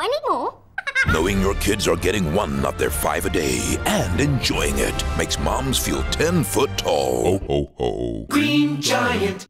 anymore. Knowing your kids are getting one of their five a day and enjoying it makes moms feel 10 foot tall. Ho, ho, ho. Green Giant.